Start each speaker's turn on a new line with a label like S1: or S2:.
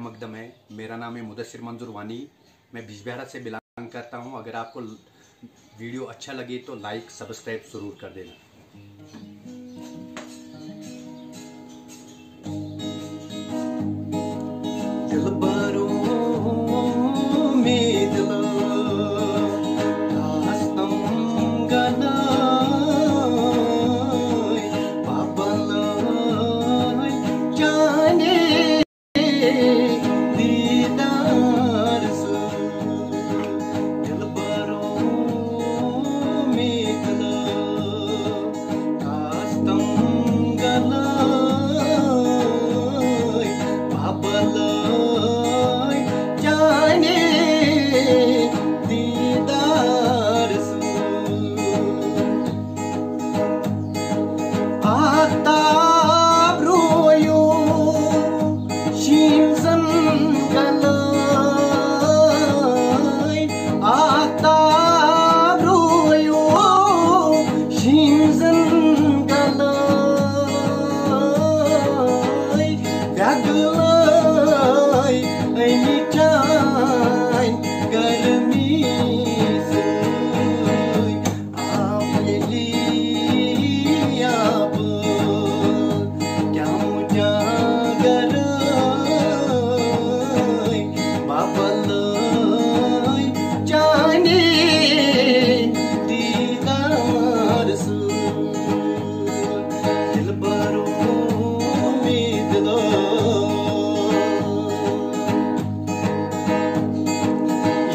S1: मकदम है मेरा नाम है मुदसर मंजूर वानी मैं भिजबेहरा से बिलोंग करता हूँ अगर आपको वीडियो अच्छा लगे तो लाइक सब्सक्राइब ज़रूर कर देना
S2: दिल do love.